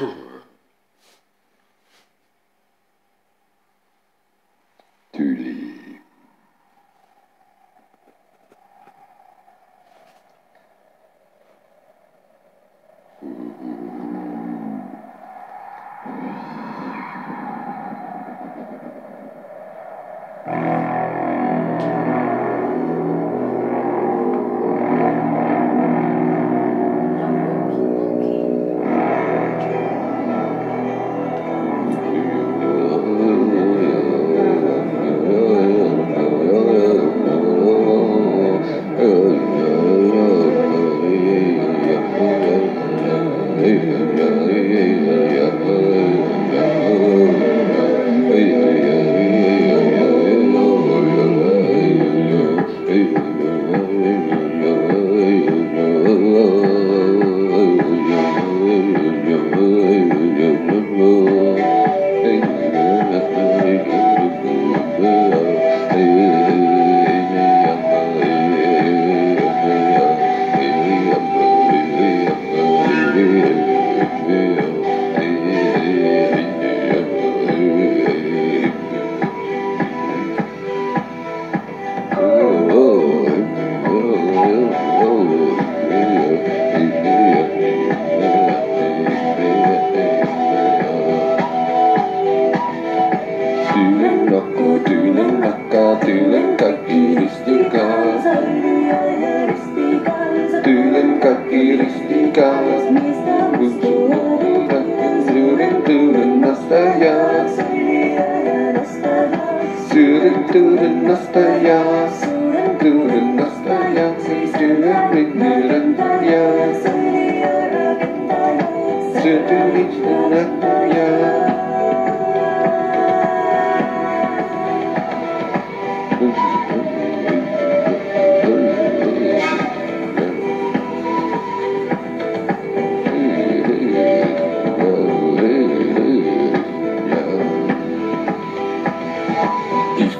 power to leave. Иришникалась Сюрин-тюрин настояс Сюрин-тюрин настояс Сюрин-тюрин настояс Сюрин-тюрин настояс Сюрин-тюрин настояс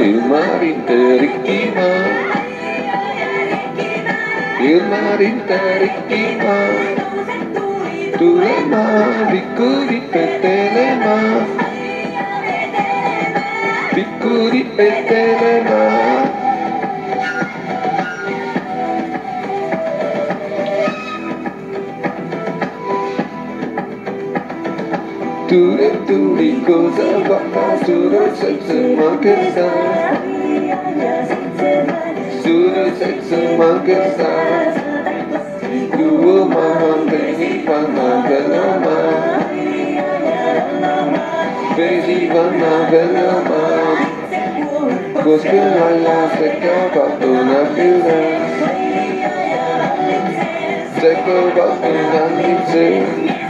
Ilmarin terikima Ilmarin terikima Tulema Dikuri petelema Dikuri petelema từ đến từ đi cơ sẽ gọi ta từ đó sẽ từ mà kết ra. Từ đó sẽ từ mà kết ra. Dua maham teni panna velama Vedi vanna velama Gospiraya sekava una pila Sekava una pila